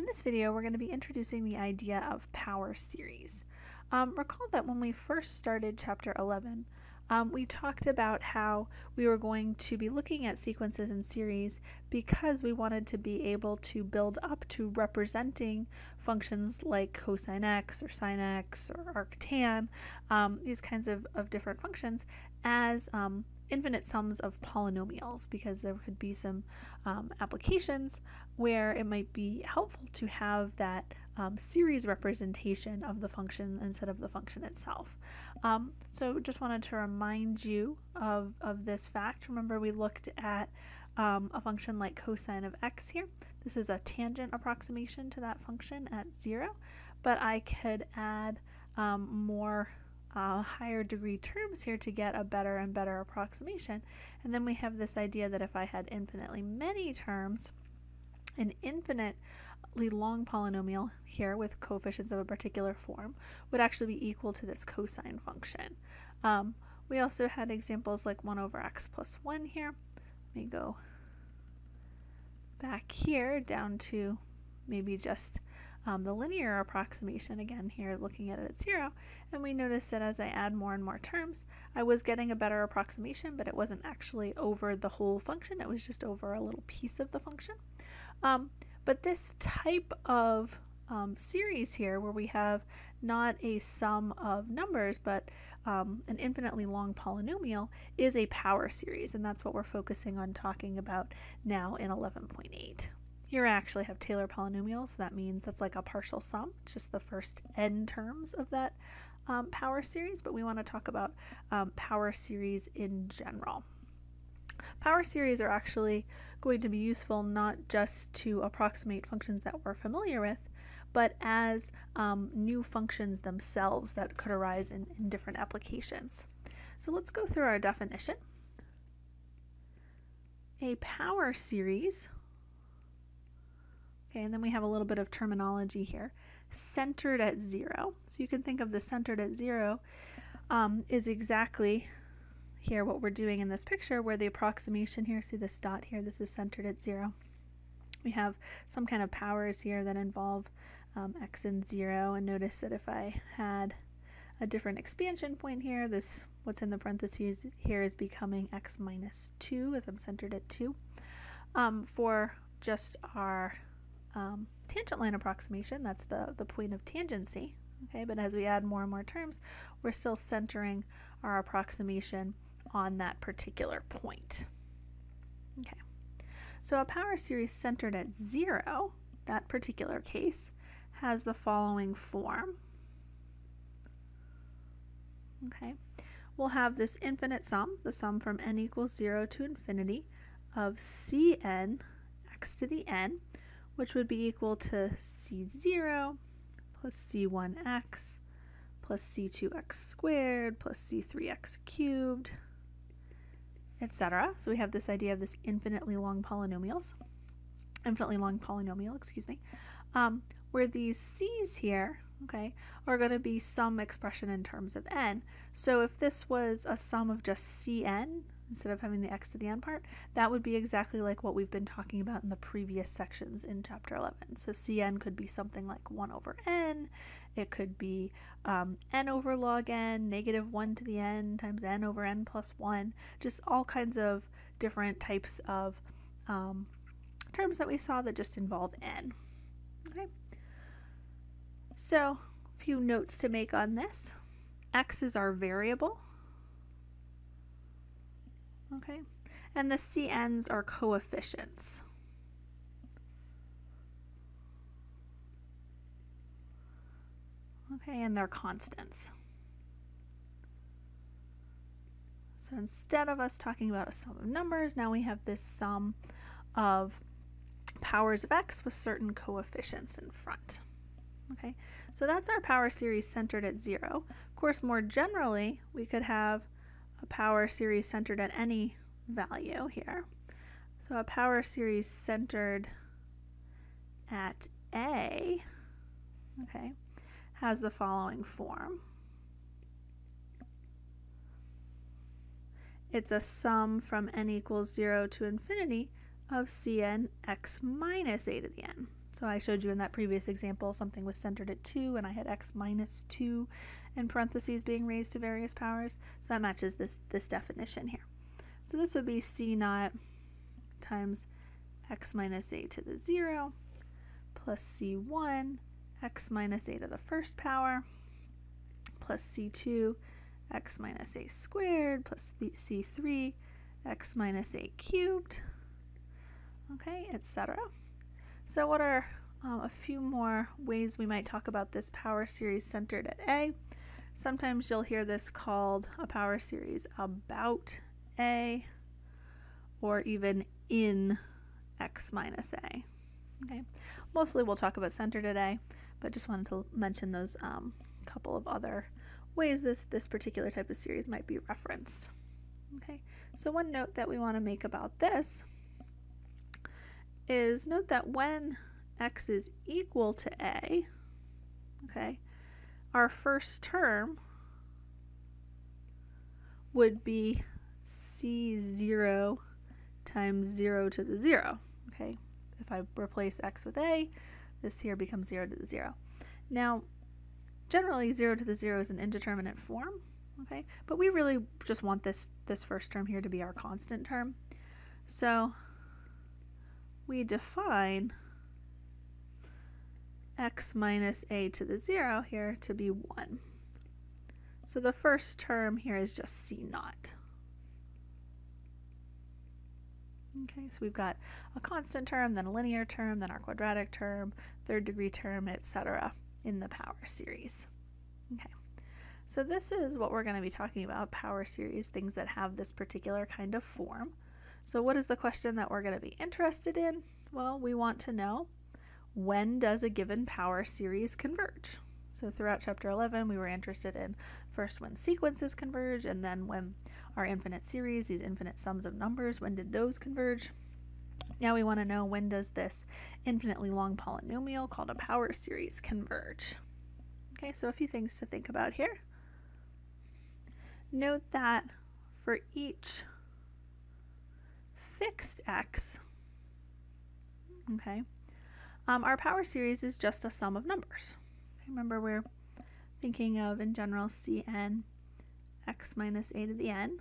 In this video, we're going to be introducing the idea of power series. Um, recall that when we first started chapter 11, um, we talked about how we were going to be looking at sequences and series because we wanted to be able to build up to representing functions like cosine x or sine x or arctan, um, these kinds of, of different functions, as um, infinite sums of polynomials because there could be some um, applications where it might be helpful to have that um, series representation of the function instead of the function itself. Um, so just wanted to remind you of, of this fact. Remember we looked at um, a function like cosine of x here. This is a tangent approximation to that function at 0, but I could add um, more uh, higher degree terms here to get a better and better approximation. And then we have this idea that if I had infinitely many terms, an infinitely long polynomial here with coefficients of a particular form would actually be equal to this cosine function. Um, we also had examples like 1 over x plus 1 here. Let me go back here down to maybe just um, the linear approximation again here looking at it at zero and we notice that as I add more and more terms I was getting a better approximation but it wasn't actually over the whole function it was just over a little piece of the function um, but this type of um, series here where we have not a sum of numbers but um, an infinitely long polynomial is a power series and that's what we're focusing on talking about now in 11.8. Here I actually have Taylor polynomials, so that means that's like a partial sum, just the first n terms of that um, power series, but we want to talk about um, power series in general. Power series are actually going to be useful not just to approximate functions that we're familiar with, but as um, new functions themselves that could arise in, in different applications. So let's go through our definition. A power series Okay, and then we have a little bit of terminology here. Centered at zero. So you can think of the centered at zero um, is exactly here what we're doing in this picture where the approximation here, see this dot here, this is centered at zero. We have some kind of powers here that involve um, x and zero and notice that if I had a different expansion point here, this what's in the parentheses here is becoming x minus 2 as I'm centered at 2. Um, for just our um, tangent line approximation, that's the, the point of tangency, okay, but as we add more and more terms, we're still centering our approximation on that particular point. Okay, so a power series centered at zero, that particular case, has the following form. Okay, we'll have this infinite sum, the sum from n equals 0 to infinity, of cn x to the n, which would be equal to c0 plus c1x plus c2x squared plus c3x cubed, etc. So we have this idea of this infinitely long polynomials, infinitely long polynomial, excuse me, um, where these c's here, okay, are going to be some expression in terms of n. So if this was a sum of just cn, instead of having the x to the n part, that would be exactly like what we've been talking about in the previous sections in chapter 11. So cn could be something like 1 over n, it could be um, n over log n, negative 1 to the n times n over n plus 1, just all kinds of different types of um, terms that we saw that just involve n. Okay. So, a few notes to make on this. x is our variable, Okay, and the CNs are coefficients. Okay, and they're constants. So instead of us talking about a sum of numbers, now we have this sum of powers of x with certain coefficients in front. Okay, so that's our power series centered at zero. Of course, more generally, we could have a power series centered at any value here. So a power series centered at A, okay, has the following form. It's a sum from n equals 0 to infinity of cn x minus a to the n. So I showed you in that previous example something was centered at 2 and I had x minus 2 in parentheses being raised to various powers. So that matches this, this definition here. So this would be c naught times x minus a to the 0 plus c1 x minus a to the first power plus c2 x minus a squared plus c3 x minus a cubed, okay, etc. So what are um, a few more ways we might talk about this power series centered at A? Sometimes you'll hear this called a power series about A or even in x minus A. Okay, mostly we'll talk about centered at A, but just wanted to mention those um, couple of other ways this, this particular type of series might be referenced. Okay, so one note that we want to make about this is note that when x is equal to a, okay, our first term would be c0 times 0 to the 0, okay? If I replace x with a, this here becomes 0 to the 0. Now, generally 0 to the 0 is an indeterminate form, okay? But we really just want this, this first term here to be our constant term. So we define x minus a to the 0 here to be 1. So the first term here is just c naught. Okay, so we've got a constant term, then a linear term, then our quadratic term, third degree term, etc. in the power series. Okay. So this is what we're going to be talking about, power series, things that have this particular kind of form. So what is the question that we're going to be interested in? Well, we want to know when does a given power series converge? So throughout chapter 11, we were interested in first when sequences converge, and then when our infinite series, these infinite sums of numbers, when did those converge? Now we want to know when does this infinitely long polynomial called a power series converge? Okay, so a few things to think about here. Note that for each fixed x, okay, um, our power series is just a sum of numbers. Remember we're thinking of in general Cn x minus a to the n,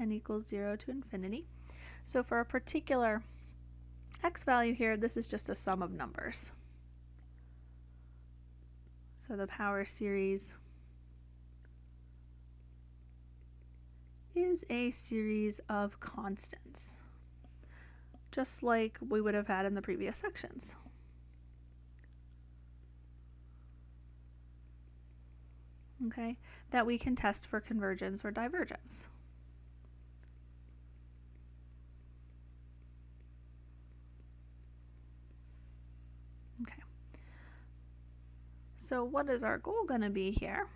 n equals 0 to infinity. So for a particular x value here, this is just a sum of numbers. So the power series is a series of constants, just like we would have had in the previous sections. Okay, that we can test for convergence or divergence. Okay. So what is our goal going to be here?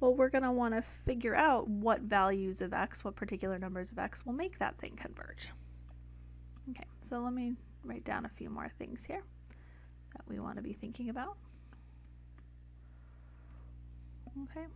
Well, we're going to want to figure out what values of x, what particular numbers of x will make that thing converge. Okay, so let me write down a few more things here that we want to be thinking about. Okay,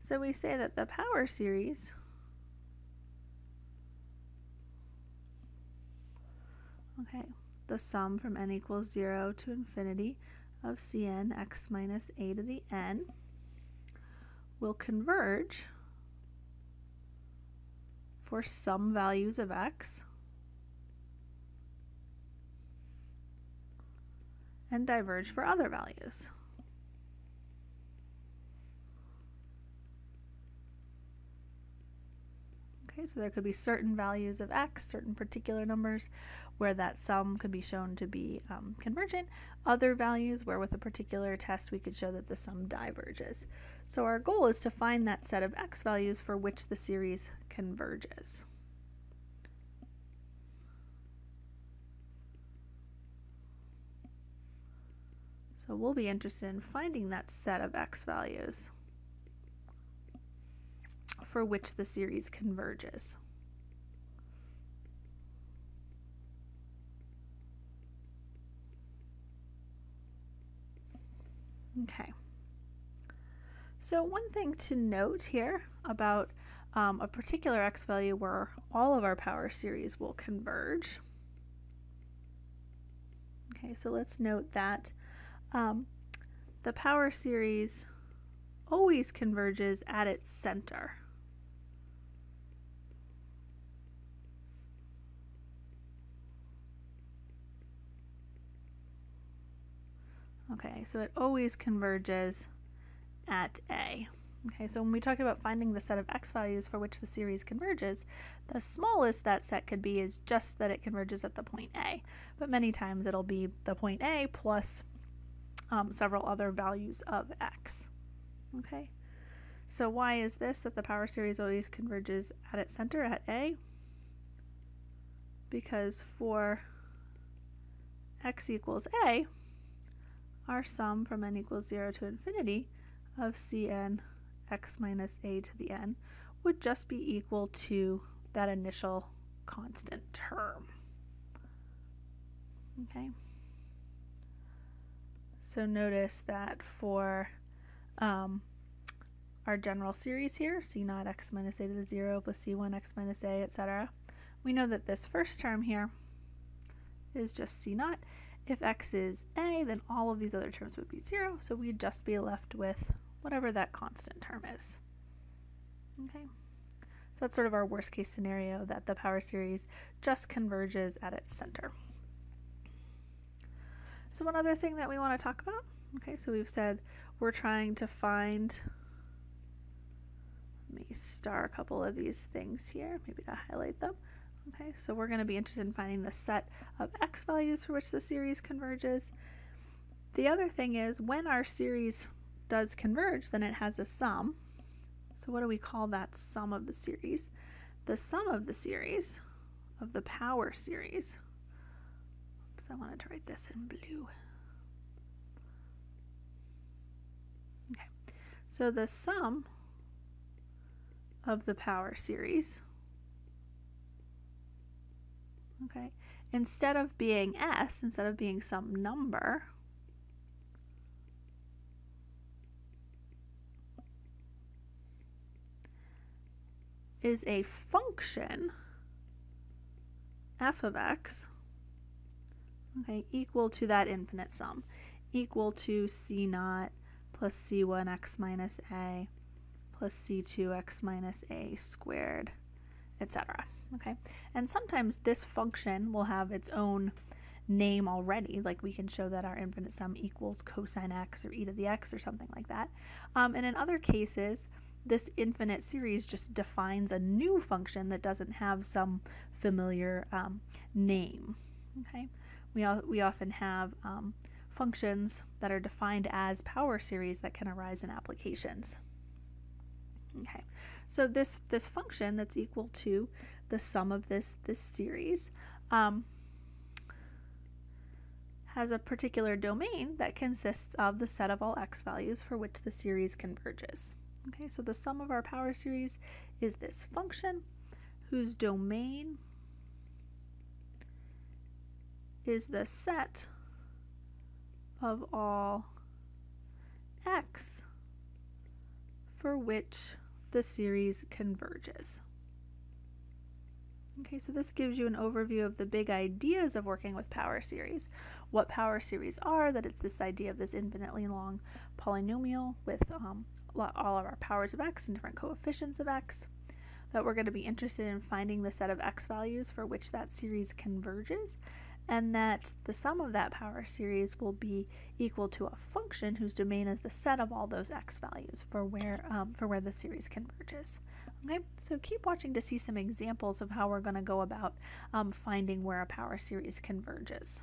so we say that the power series okay, the sum from n equals 0 to infinity of cn x minus a to the n will converge for some values of x and diverge for other values. Okay, so there could be certain values of x, certain particular numbers, where that sum could be shown to be um, convergent. Other values where with a particular test we could show that the sum diverges. So our goal is to find that set of x values for which the series converges. So we'll be interested in finding that set of x values for which the series converges. Okay. So one thing to note here about um, a particular x value where all of our power series will converge Okay, so let's note that um, the power series always converges at its center. Okay, so it always converges at A. Okay, so when we talk about finding the set of x values for which the series converges, the smallest that set could be is just that it converges at the point A. But many times it'll be the point A plus um, several other values of x. Okay, so why is this that the power series always converges at its center at A? Because for x equals A, our sum from n equals 0 to infinity of cn x minus a to the n would just be equal to that initial constant term. Okay. So notice that for um, our general series here, c naught x minus a to the 0 plus c1 x minus a, etc., we know that this first term here is just c naught. If x is a, then all of these other terms would be 0, so we'd just be left with whatever that constant term is. Okay, so that's sort of our worst case scenario that the power series just converges at its center. So one other thing that we want to talk about, okay, so we've said we're trying to find, let me star a couple of these things here, maybe to highlight them. Okay, so we're going to be interested in finding the set of x values for which the series converges. The other thing is when our series does converge, then it has a sum. So what do we call that sum of the series? The sum of the series, of the power series, oops, I wanted to write this in blue. Okay, so the sum of the power series, okay, instead of being s, instead of being some number, is a function f of x okay, equal to that infinite sum, equal to c naught plus c1 x minus a plus c2 x minus a squared, etc. Okay, and sometimes this function will have its own name already, like we can show that our infinite sum equals cosine x or e to the x or something like that. Um, and in other cases, this infinite series just defines a new function that doesn't have some familiar um, name. Okay, we, we often have um, functions that are defined as power series that can arise in applications. Okay, so this this function that's equal to the sum of this this series um, has a particular domain that consists of the set of all x values for which the series converges. Okay, so the sum of our power series is this function whose domain is the set of all x for which the series converges. Okay, so this gives you an overview of the big ideas of working with power series. What power series are, that it's this idea of this infinitely long polynomial with um, all of our powers of x and different coefficients of x, that we're going to be interested in finding the set of x values for which that series converges, and that the sum of that power series will be equal to a function whose domain is the set of all those x values for where, um, for where the series converges. Okay, so keep watching to see some examples of how we're going to go about um, finding where a power series converges.